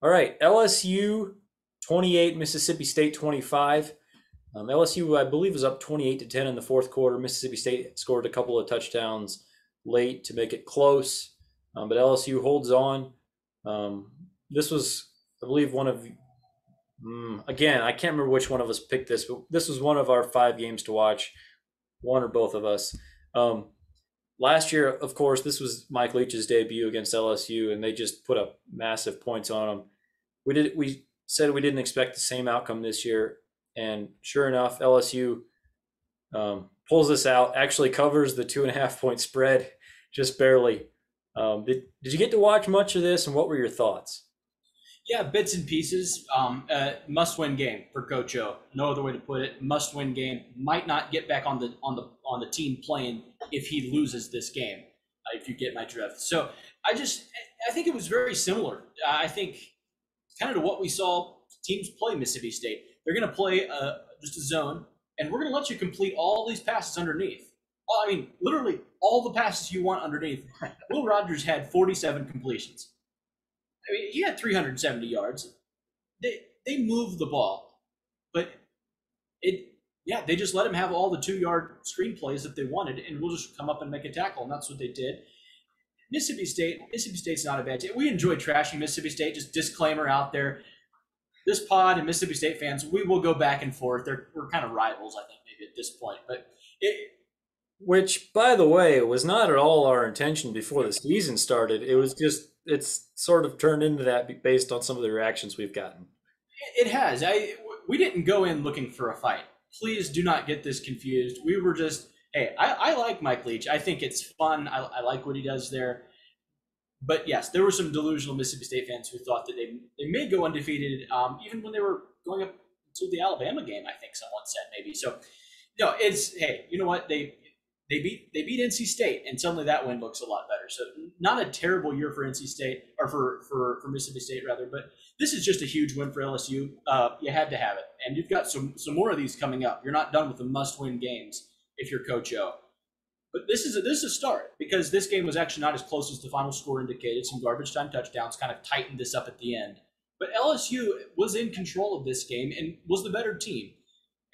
All right, LSU 28, Mississippi State 25. Um, LSU, I believe, was up 28 to 10 in the fourth quarter. Mississippi State scored a couple of touchdowns late to make it close, um, but LSU holds on. Um, this was, I believe, one of, mm, again, I can't remember which one of us picked this, but this was one of our five games to watch, one or both of us. Um, last year, of course, this was Mike Leach's debut against LSU, and they just put up massive points on them. We did we said we didn't expect the same outcome this year, and sure enough, LSU um, pulls this out. Actually, covers the two and a half point spread just barely. Um, did Did you get to watch much of this, and what were your thoughts? Yeah, bits and pieces. Um, uh, must win game for Coach O. No other way to put it. Must win game. Might not get back on the on the on the team playing if he loses this game. Uh, if you get my drift. So I just I think it was very similar. I think kind of to what we saw teams play Mississippi State. They're going to play uh, just a zone, and we're going to let you complete all these passes underneath. Well, I mean, literally all the passes you want underneath. Will Rogers had 47 completions. I mean, he had 370 yards. They they moved the ball, but it yeah they just let him have all the two yard screen plays that they wanted, and we'll just come up and make a tackle, and that's what they did. Mississippi State Mississippi State's not a bad team. We enjoy trashing Mississippi State. Just disclaimer out there. This pod and Mississippi State fans, we will go back and forth. They're, we're kind of rivals, I think, maybe at this point. But it, which, by the way, was not at all our intention before the season started. It was just it's sort of turned into that based on some of the reactions we've gotten. It has. I we didn't go in looking for a fight. Please do not get this confused. We were just, hey, I, I like Mike Leach. I think it's fun. I, I like what he does there. But yes, there were some delusional Mississippi State fans who thought that they they may go undefeated, um, even when they were going up to the Alabama game. I think someone said maybe. So, no, it's hey, you know what they they beat they beat NC State, and suddenly that win looks a lot better. So not a terrible year for NC State or for for, for Mississippi State rather, but this is just a huge win for LSU. Uh, you had to have it, and you've got some some more of these coming up. You're not done with the must win games if you're Coach O. But this is a, this is a start because this game was actually not as close as the final score indicated. Some garbage time touchdowns kind of tightened this up at the end. But LSU was in control of this game and was the better team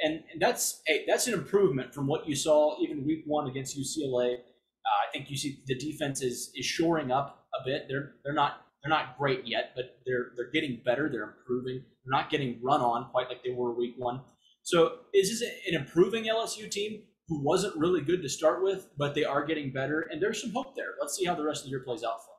and, and that's hey, that's an improvement from what you saw even week one against UCLA. Uh, I think you see the defense is is shoring up a bit. They're they're not they're not great yet, but they're they're getting better. They're improving. They're not getting run on quite like they were week one. So this is an improving LSU team who wasn't really good to start with, but they are getting better, and there's some hope there. Let's see how the rest of the year plays out for.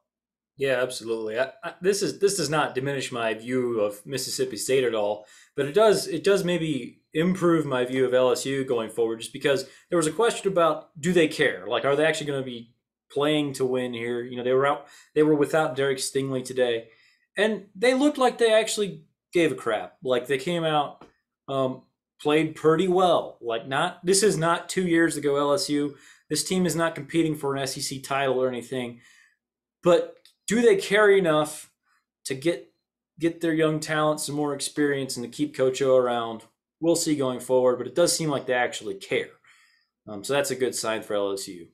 Yeah, absolutely. I, I, this is this does not diminish my view of Mississippi State at all, but it does it does maybe improve my view of LSU going forward, just because there was a question about do they care? Like, are they actually going to be playing to win here? You know, they were out, they were without Derek Stingley today, and they looked like they actually gave a crap. Like they came out, um, played pretty well. Like not this is not two years ago LSU. This team is not competing for an SEC title or anything, but do they carry enough to get get their young talent some more experience and to keep Coach O around? We'll see going forward, but it does seem like they actually care. Um, so that's a good sign for LSU.